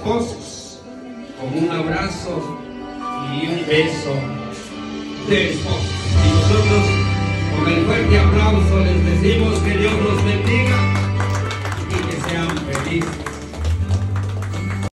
esposos, con un abrazo y un beso de esposos. Y nosotros con el fuerte aplauso les decimos que Dios los bendiga y que sean felices.